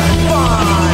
Shut!